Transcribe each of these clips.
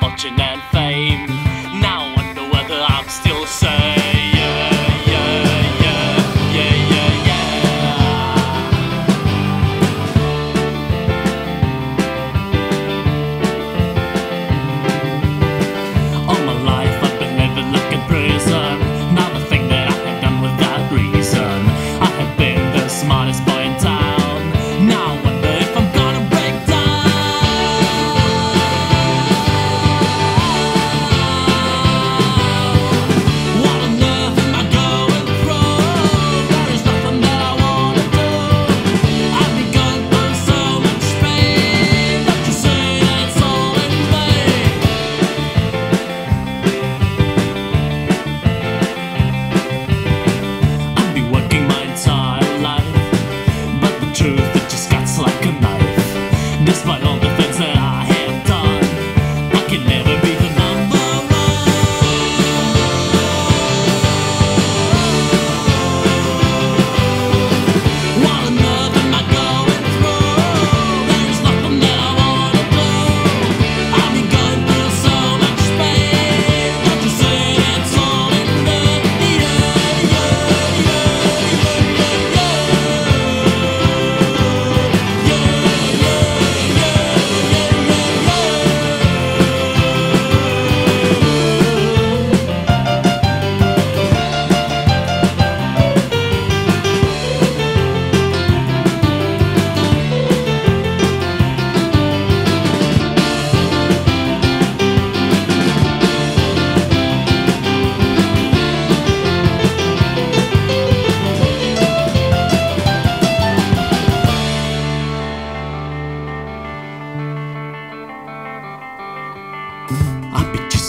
89 fans. tooth.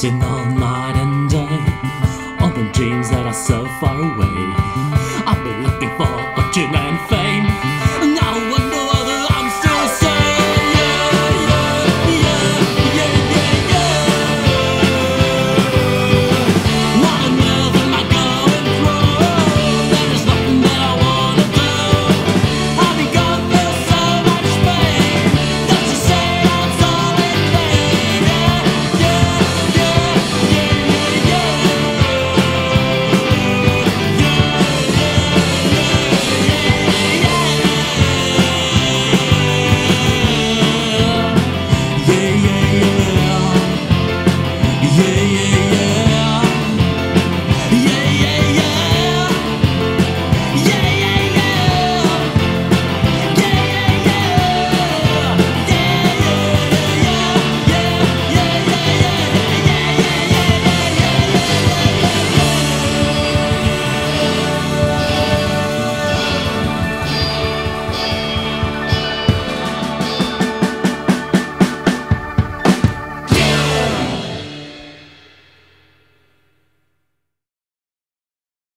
All night and day all the dreams that are so far away. I've been looking for fortune and fame.